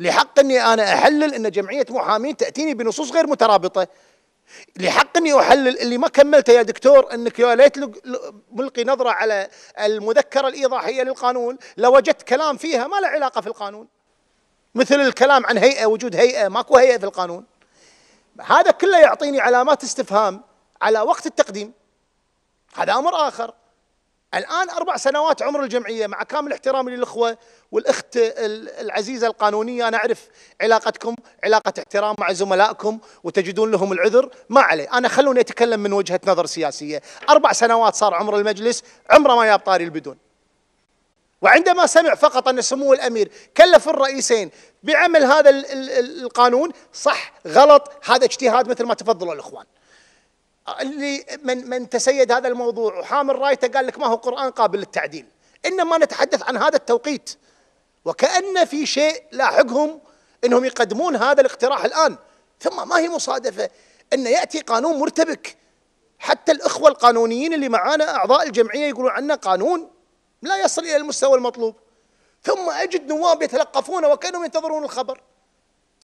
لحق اني أنا احلل ان جمعية محامين تأتيني بنصوص غير مترابطة. لحق اني احلل اللي ما كملته يا دكتور انك يا ليت ملقي نظرة على المذكرة الايضاحيه للقانون لوجدت كلام فيها ما له علاقة في القانون. مثل الكلام عن هيئة وجود هيئة ماكو هيئة في القانون. هذا كله يعطيني علامات استفهام على وقت التقديم. هذا أمر آخر. الآن أربع سنوات عمر الجمعية مع كامل احترامي للأخوة والأخت العزيزة القانونية أنا أعرف علاقتكم علاقة احترام مع زملائكم وتجدون لهم العذر. ما عليه أنا خلوني أتكلم من وجهة نظر سياسية. أربع سنوات صار عمر المجلس عمره ما جاب طاري البدون. وعندما سمع فقط أن سمو الأمير كلف الرئيسين بعمل هذا القانون صح غلط هذا اجتهاد مثل ما تفضلوا الأخوان. اللي من من تسيد هذا الموضوع. وحامل رايته قال لك ما هو قرآن قابل للتعديل. إنما نتحدث عن هذا التوقيت. وكأن في شيء لاحقهم إنهم يقدمون هذا الاقتراح الآن. ثم ما هي مصادفة؟ إن يأتي قانون مرتبك. حتى الإخوة القانونيين اللي معانا أعضاء الجمعية يقولون عنا قانون لا يصل إلى المستوى المطلوب. ثم أجد نواب يتلقفون وكأنهم ينتظرون الخبر.